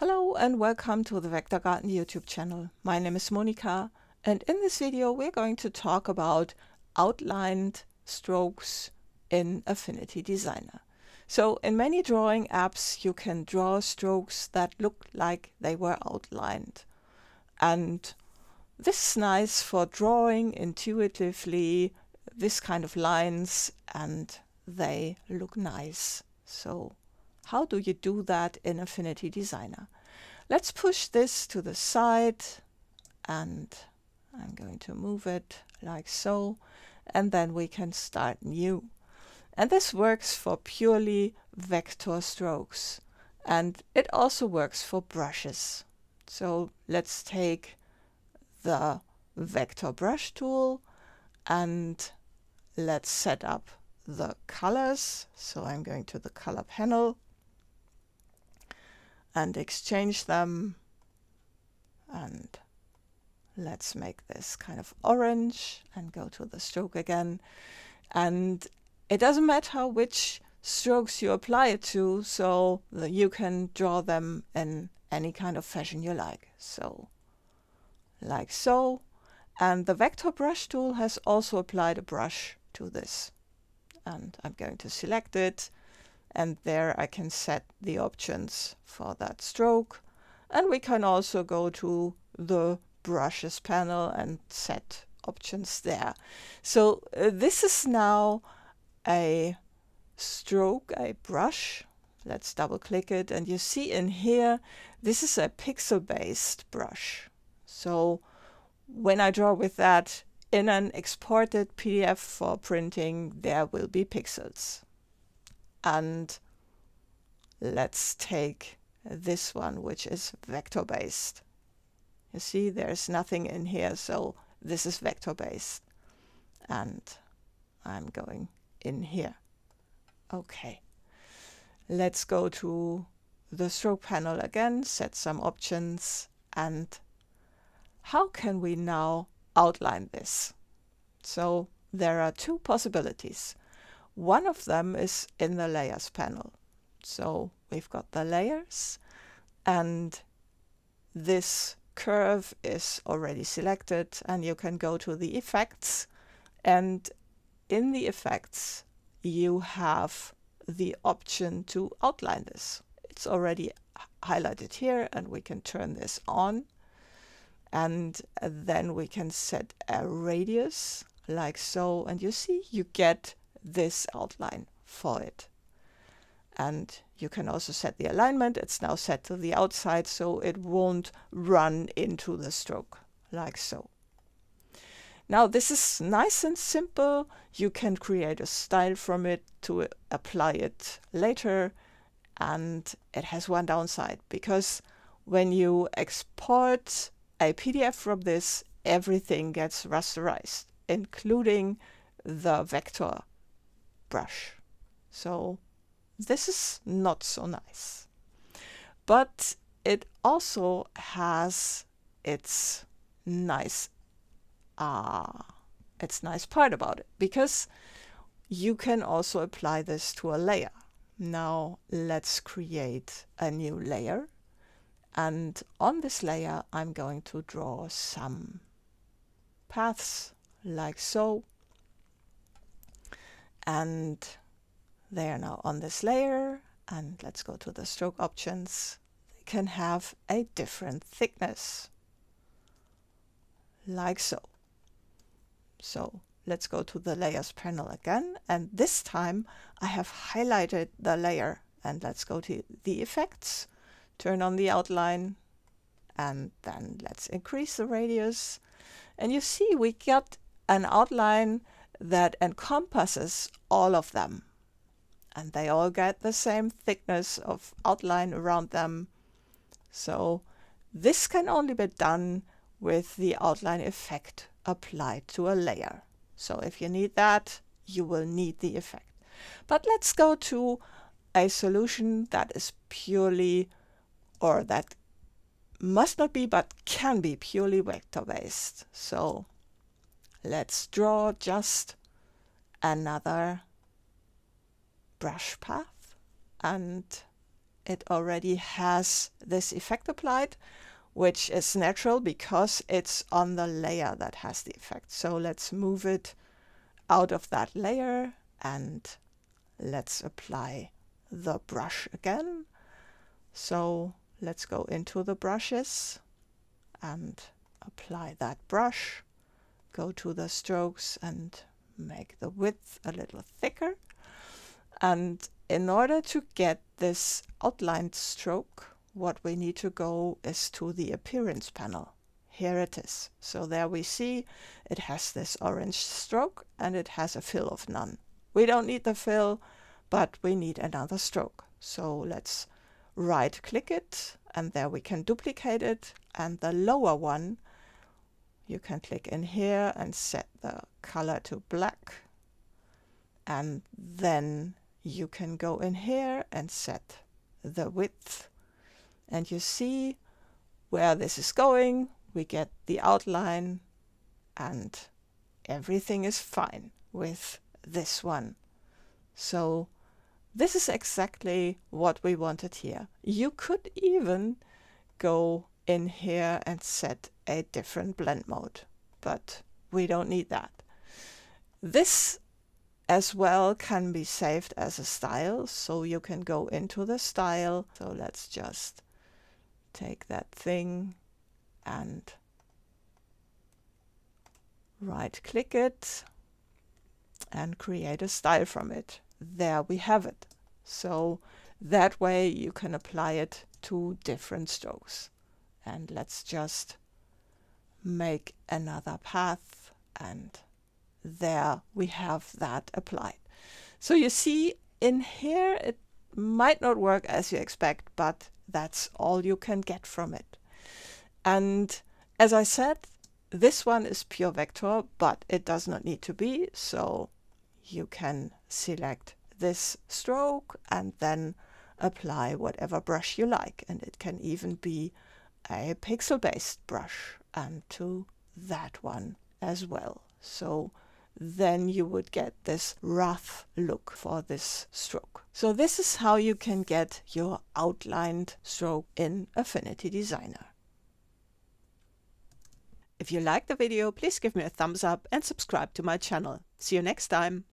Hello and welcome to the Vector Garden YouTube channel. My name is Monika and in this video we're going to talk about outlined strokes in Affinity Designer. So in many drawing apps you can draw strokes that look like they were outlined. And this is nice for drawing intuitively this kind of lines and they look nice. So how do you do that in Affinity Designer? Let's push this to the side and I'm going to move it like so and then we can start new. And this works for purely vector strokes and it also works for brushes. So let's take the vector brush tool and let's set up the colors. So I'm going to the color panel and exchange them. And let's make this kind of orange and go to the stroke again. And it doesn't matter which strokes you apply it to, so you can draw them in any kind of fashion you like. So, like so. And the vector brush tool has also applied a brush to this. And I'm going to select it and there I can set the options for that stroke and we can also go to the brushes panel and set options there. So uh, this is now a stroke, a brush. Let's double click it and you see in here, this is a pixel based brush. So when I draw with that in an exported PDF for printing, there will be pixels and let's take this one which is vector based you see there's nothing in here so this is vector based and I'm going in here. Okay. Let's go to the stroke panel again set some options and how can we now outline this? So there are two possibilities one of them is in the layers panel. So we've got the layers and this curve is already selected and you can go to the effects and in the effects you have the option to outline this. It's already highlighted here and we can turn this on and then we can set a radius like so and you see you get this outline for it. And you can also set the alignment. It's now set to the outside so it won't run into the stroke like so. Now this is nice and simple. You can create a style from it to apply it later. And it has one downside because when you export a PDF from this, everything gets rasterized, including the vector brush. So this is not so nice. But it also has its nice ah its nice part about it because you can also apply this to a layer. Now let's create a new layer and on this layer I'm going to draw some paths like so and they are now on this layer and let's go to the stroke options. They can have a different thickness. Like so. So let's go to the layers panel again and this time I have highlighted the layer and let's go to the effects. Turn on the outline and then let's increase the radius. And you see we get an outline that encompasses all of them. And they all get the same thickness of outline around them. So this can only be done with the outline effect applied to a layer. So if you need that, you will need the effect. But let's go to a solution that is purely, or that must not be, but can be purely vector based. So let's draw just another brush path and it already has this effect applied, which is natural because it's on the layer that has the effect. So let's move it out of that layer and let's apply the brush again. So let's go into the brushes and apply that brush. Go to the strokes and make the width a little thicker. And in order to get this outlined stroke, what we need to go is to the appearance panel. Here it is. So there we see it has this orange stroke and it has a fill of none. We don't need the fill, but we need another stroke. So let's right click it and there we can duplicate it. And the lower one, you can click in here and set the color to black. And then you can go in here and set the width. And you see where this is going. We get the outline and everything is fine with this one. So this is exactly what we wanted here. You could even go in here and set a different blend mode, but we don't need that. This as well can be saved as a style, so you can go into the style. So let's just take that thing and right click it and create a style from it. There we have it. So that way you can apply it to different strokes. And let's just make another path and there we have that applied. So you see in here it might not work as you expect, but that's all you can get from it. And as I said, this one is pure vector, but it does not need to be. So you can select this stroke and then apply whatever brush you like. And it can even be a pixel-based brush and to that one as well. So then you would get this rough look for this stroke. So this is how you can get your outlined stroke in Affinity Designer. If you liked the video, please give me a thumbs up and subscribe to my channel. See you next time.